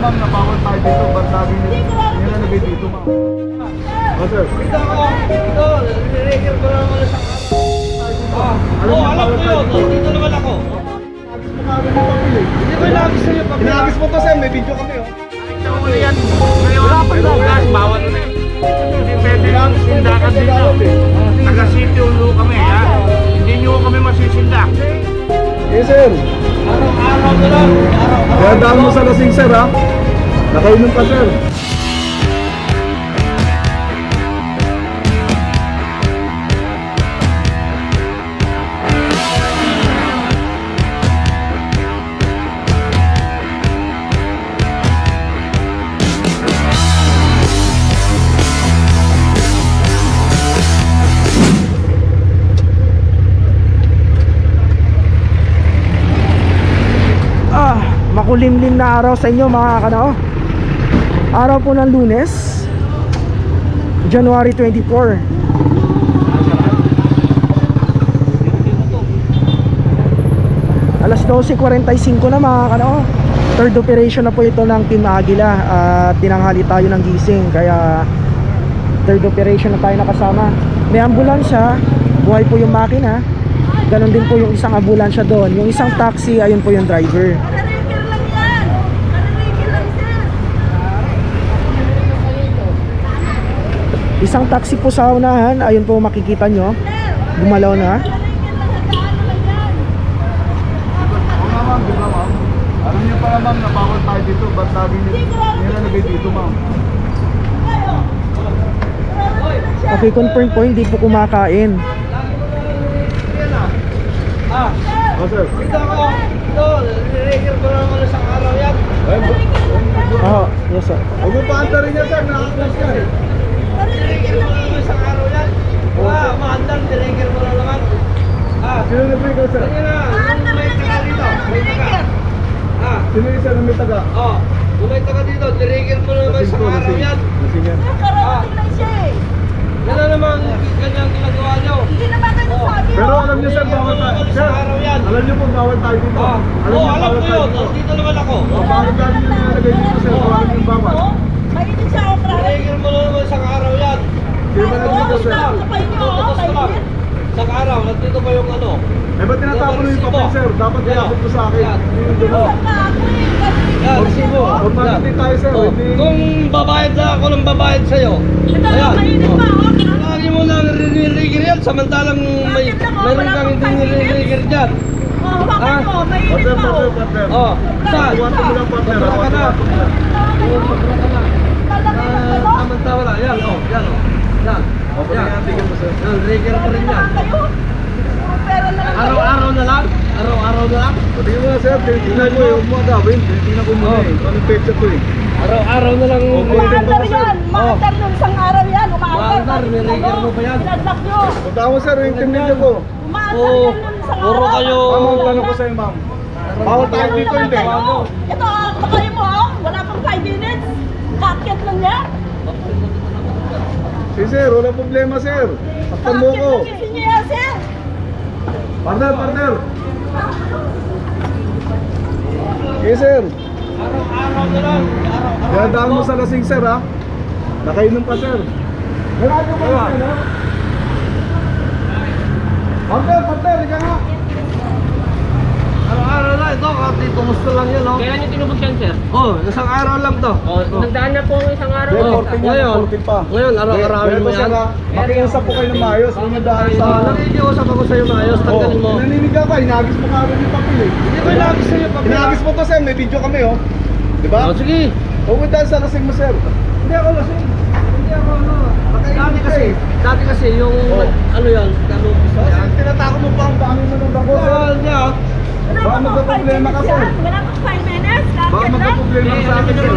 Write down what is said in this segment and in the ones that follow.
ma'am na bawal tayo dito. Ba't sabi nila nilalagay dito ma'am? Oh, sir. Dito ako. Dito. Nire-regal ko lang wala sa Ah, Alam oh, ko yun. dito. Naman ako. Inagis mo kagad yung papel eh. Hindi ko inagis sa'yo pag Inagis mo to sir, may video kami oh. Wala yan. Ngayon, pero gas, bawal na eh. Hindi pwede yung sindakan dito. Taga City Ulo kami, ha? Hindi nyo kami masisindak. Yes sir. Araw-araw na lang. Araw-araw. Kaya daan mo sa lasing sir ha. Nakainom ka sir. Makulimlim na araw sa inyo mga kanao. Araw po ng lunes, January 24. Alas 12.45 na mga kanao. Third operation na po ito ng Team Agila at tinanghali tayo ng gising kaya third operation na tayo nakasama. May ambulansya, buhay po yung makina. Ganon din po yung isang ambulansya doon. Yung isang taxi, ayun po yung driver. Karaniker lang yan. Karaniker lang sir. Isang taxi po sa unahan, ayun po makikita nyo. Gumalaw na. Ma'am, di ba ma'am? Alam niyo pala ma'am na bawal tayo dito. Ba't nila nilalagay dito ma'am? Okay, confirm po, hindi po kumakain. Ah, Oh sir. ko lang sa araw yan. Oo, yes sir. Huwag mo paanta rin yan sir. Nakakas ka eh. Sino na ikaw sir? Na. Ah, Sino yung sir na may taga? oh. Kung may taga dito, nire-regal mo naman sa araw yan. Lasing yan. Karaniker lang siya eh. Na naman ganyan ginagawa nyo. Hindi kayo sabi. Pero alam niyo sir, bawal tayo. Sir, alam niyo po bawal tayo dito. Ah, Alam oh, alam bawal ko tayo yun. dito. Naman ako. Oh, bakit dahil niyo nilalagay dito sir? Alam niyo bawal. Oh, Mainit siya ako karaniker. Nire-regal mo lang naman sa araw yan. Sino ba nandito sir? Oh. Lang. Sa araw, nandito pa yung ano. Eh ba't tinatapon niyo yung papel sir? Dapat mo sa akin. Yan. Hindi ako eh. Yan, resibo. Bakit hindi tayo sir? Oh, Hindi. Kung babayad na ako ng babayad sa'yo. Ito mainit oh. pa oh. Lagi mo lang nire-regal yan, samantalang may, lang, Wala kang hindi nire-regal dyan. Oh, hawakan Ah. mo. Mainit Partner, pa partner, oh. partner. Oh, saan? Iwanan mo lang partner. Sobra ka na. Oh, sobra ka na. Malaki na Ah, ano? Samantala, yan, oh, yan, oh. Yan. Okay, Yan. yan, regal pa rin yan. Kayo? Pera na lang kayo. Araw-araw na lang? Araw-araw na lang? Tingnan mo na sir, tingnan mo eh. Huwag mo agawin. Tingnan ko muna Oh. eh. Anong petsa to eh? Araw-araw na lang. Umaandar yan. Umaandar nung isang araw yan. Umaandar. May regular mo pa yan? Pinadlock nyo. Punta mo sir, yung team ninyo ko. Umaandar Oo. yan nung isang Puro araw. kayo. Ma'am, tanong ko sa'yo ma'am. Bawal tayo Ano dito hindi. kayo? Ito, ah, bakayo mo oh. Wala pang 5 minutes. Kakyat lang yan. Si sir, walang problema sir. Takpan mo ko. Partner, partner. Okay sir. Araw-araw na lang. Araw-araw. Kaya daan mo sa lasing sir ha. Nakainom ka sir. Meron ka ba sir ha? Partner, partner, ika nga. Na. Ito, kasi tumusta lang yan, oh. Kailan nyo tinubos yan, sir? Oh, isang araw lang to. Oh, nagdaan na po ang isang araw. Then, Oh, korting yan, ngayon, korting pa. ngayon, araw-arawin mo yan. ha? Makiusap po kayo ng maayos. Huwag niyo dahil sa... Ah, nakikiusap ako sa'yo maayos, tanggalin mo. Oh, Nanininig ka inagis mo kagad yung papel eh. Hindi ko inagis sa'yo, papel. Inagis mo to sir, may video kami oh. Di ba? Oh, sige. Huwag mo dahil sa lasing mo sir. Hindi ako lasing. Hindi ako ano. Dati kasi, dati kasi yung Oh. ano yan, ano gusto Kasi yan. tinatako mo pa ang dami mo ng bako sir. Oh, niya. Wala Baka pang magka-problema 5 ka, minutes sir. yan. Wala 5 minutes. Baka magka-problema ka sa akin sir.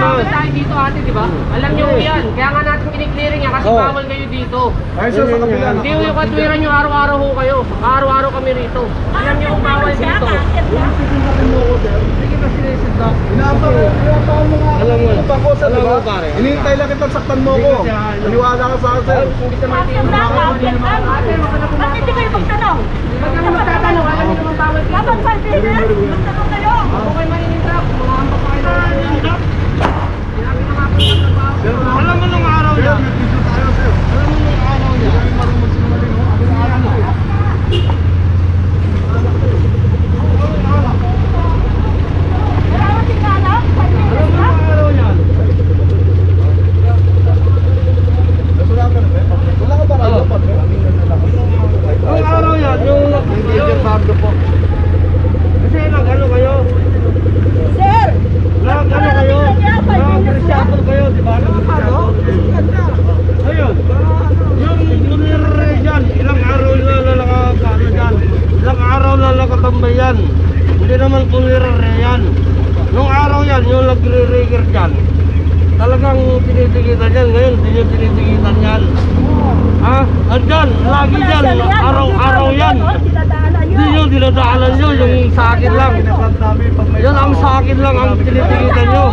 Bawal tayo dito ate, di ba? Alam nyo yan. Kaya nga natin kiniklearing yan kasi bawal kayo dito. Ay sir, sa kabila. Hindi yung katwiran nyo araw-araw ho kayo. Araw-araw kami rito. Alam nyo kung bawal dito. ko sir. Na na. Inaabang inaabang mo nga. Alam mo. Ang bako sir, Alam di ba? Hinihintay lang kitang saktan mo ko. Naniwala ka sa akin sir. Ba't hindi kayo magtanong? Ba't kami magtatanong? Alam nyo naman bawal dito. Kapag 5 minutes, magtanong alam mo nung araw na. Lagi yan. Araw-araw yan. Hindi nyo dinadaanan nyo, yung sa akin lang. Yan ang sa akin lang ang tinitigitan nyo.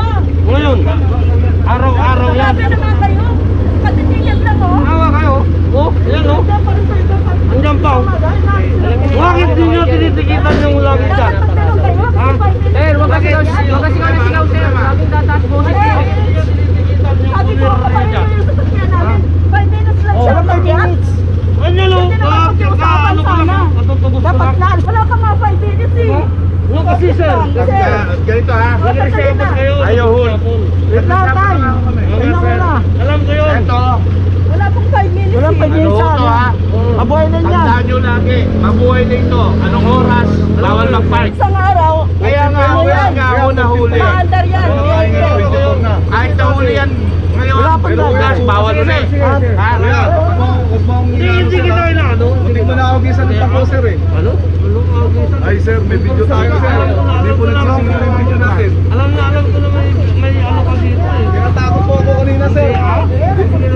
Ngayon, araw-araw yan. Naman kayo. Oh. Yan oh. Andyan pa oh. Bakit di nyo tinitigitan yung lagi dyan? Ha? Eh, wag kasi wag kasi kami sigaw sir. Laging tataas boses. Sabi ko kapag yung sasakyan namin, 5 minutes lang siya. Oh, 5 minutes. Ano lo? Hindi na Ka, makapag-usapan ka, ano ka sana. lang? Katutubos ka Dapat lang. na. Wala ka nga 5 minutes eh. No kasi sir. Sir. Ganito ha. Nag-reserve kayo. Ayaw, hul. Wait lang, tay. Wait lang muna. Alam ko yun. Ito, Wala pong 5 minutes Walang eh. 5 minutes sa Ano to, ano. ha? Mabuhay na yan. tandaan nyo lagi. Mabuhay na ito. Anong oras? Bawal mag-park. Isang araw. Kaya nga, Ano yan? nga ako nahuli. Maandar yan. Kahit nahuli yan ngayon, Wala bukas, bawal Ha? Huwag mong Hindi, hindi kita inaano. Hindi mo na ako gisalita ko, sir eh. Ano? Ano? Ay, sir, may video tayo, sir. Hindi po nagsisimula yung video natin. Alam na, alam ko naman may ano ka dito eh. Tinatakot po ako kanina, sir.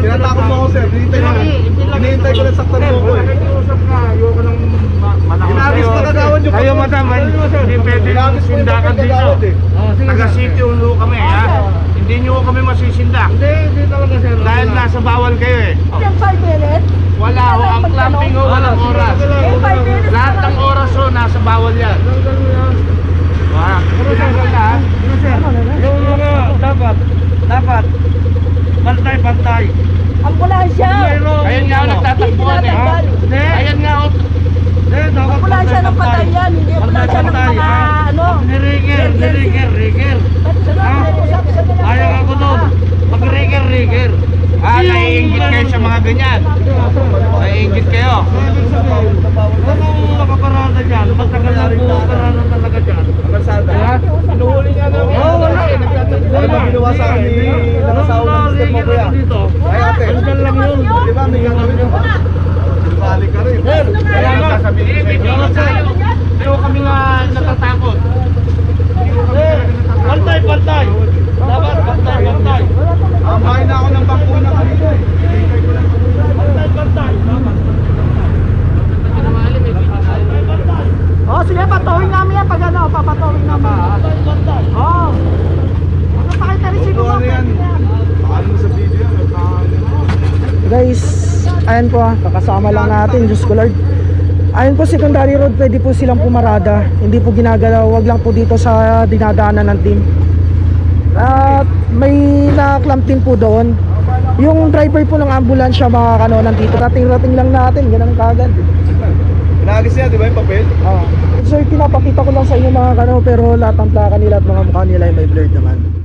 Tinatakot mo ako, sir. Hinihintay ko. Lang saktan mo ako eh. Nakikiusap ka, ayoko nang ma- manakot Ginagis sa'yo. pa kagawad yung Kayo madam, ay- hindi pwede yung sindakan dito. pagkagawad eh. Taga City Ulo kami ha. Hindi nyo kami masisindak. Hindi, hindi talaga sir. Dahil nasa bawal kayo eh. Yung 5 minutes. Wala ho, ang clamping ho, walang oras. 5 minutes. Lahat ng oras ho, nasa bawal yan. Wah, tinanggal na ha. Yung mga dapat, dapat, bantay-bantay. Ambulansya. Ayan nga ho, nagtatakbuhan eh. Ayan nga ho. Ambulansya ng patay yan. Hindi ambulansya ng mga ano. Nirigger, nirigger, rigger. Ayaw ako doon. Pag rigger, rigger. Ah, naiingit kayo sa mga ganyan. Naiingit kayo. Anong nakaparada dyan? Matagal na po parada talaga dyan. Kalsada. Ha? Pinuhuli nga namin. Oo, wala. Ano ba ginawa sa akin ni nakasawa ng sister mo kuya? Ay ate, Andyan lang yun. di ba may gagawin yun? Bali ka rin. Kaya nga, sasabihin ko sa inyo. Pero kami nga natatakot. Eh, Pantay, pantay. Dapat pantay, pantay. Ah, bahay na ako ng bakuna kanina eh. Ko. Pantay, pantay. Oh, sige, patawin namin yan pag ano, papatawin namin. Pantay, pantay. Oh. Ano pa kayo rin Kung ano yan? Paano mo sa video yan? Nagkakaano. Guys, ayan po ah, kakasama lang natin, Diyos ko Lord. Ayan po, secondary road, pwede po silang pumarada. Hindi po ginagalaw, wag lang po dito sa dinadaanan ng team. At may nakaklamp din po doon. Yung driver po ng ambulansya mga kano nandito. Rating-rating lang natin, ganun kagad. Inaalis niya, di ba yung papel? Oh. So pinapakita ko lang sa inyo mga kano pero lahat ng plaka nila at mga mukha nila ay may blurred naman.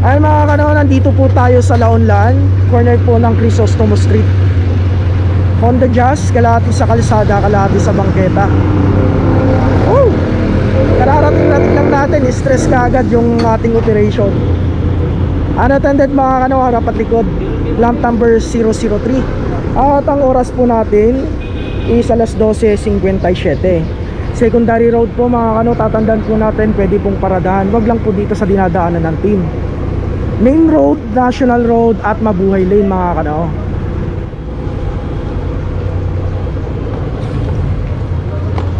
Ay mga kano, nandito po tayo sa Laonlan, corner po ng Crisostomo Street. Honda Jazz, kalahati sa kalsada, kalahati sa bangketa. Oh! Kararating-rating lang natin, stress ka agad yung ating operation. Unattended mga kano, harap at likod. Lamp number 003. At ang oras po natin is alas 12.57. Secondary road po mga kano, tatandaan po natin, pwede pong paradahan. Wag lang po dito sa dinadaanan ng team. Main road, national road at mabuhay lane mga kano.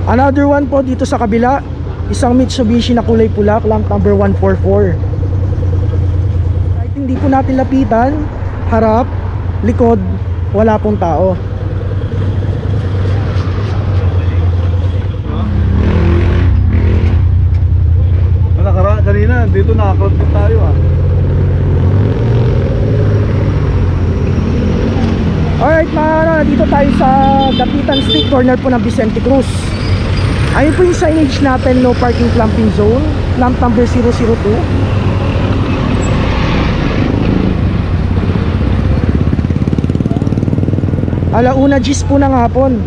Another one po dito sa kabila, isang Mitsubishi na kulay pula, lamp number 144. Kahit hindi po natin lapitan, harap, likod, wala pong tao. Ano kara, kanina, dito nakakrot din tayo ah. Alright mga ano, dito tayo sa Dapitan Street corner po ng Vicente Cruz. Ayun po yung signage natin, no parking clamping zone, lamp number 002. Alauna Gis po ng hapon.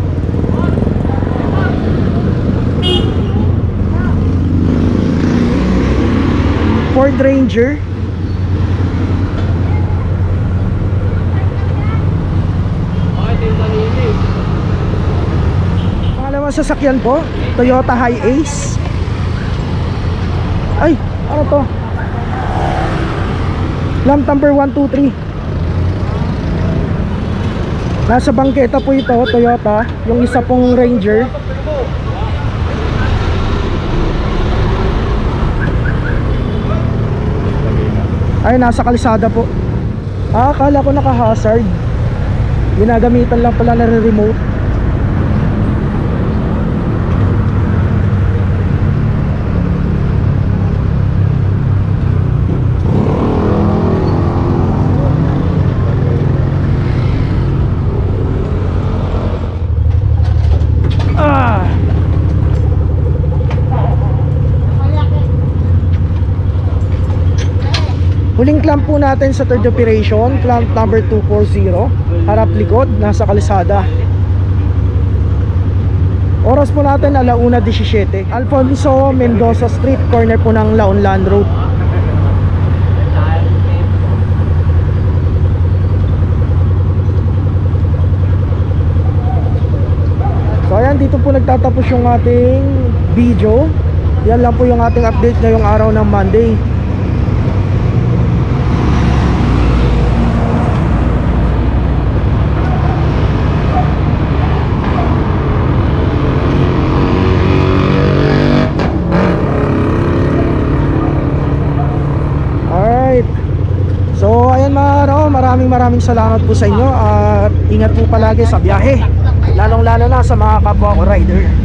Ford Ranger. Sasakyan po, Toyota Hi-Ace. Ay, ano to? Lamp number 123. Nasa bangketa po ito, Toyota. Yung isa pong Ranger. Ay, nasa kalsada po. Ah, akala ko naka-hazard. Ginagamitan lang pala ng remote. Ah. Huling clamp po natin sa third operation, clamp number 240, harap likod, nasa kalsada. Oras po natin alauna 17. Alfonso Mendoza Street, corner po ng Laonlan Road. So ayan, dito po nagtatapos yung ating video. Yan lang po yung ating update ngayong araw ng Monday. Alright. So ayan mga ano, maraming salamat po sa inyo at ingat po palagi sa biyahe. Lalong lalo na sa mga kapwa ko rider.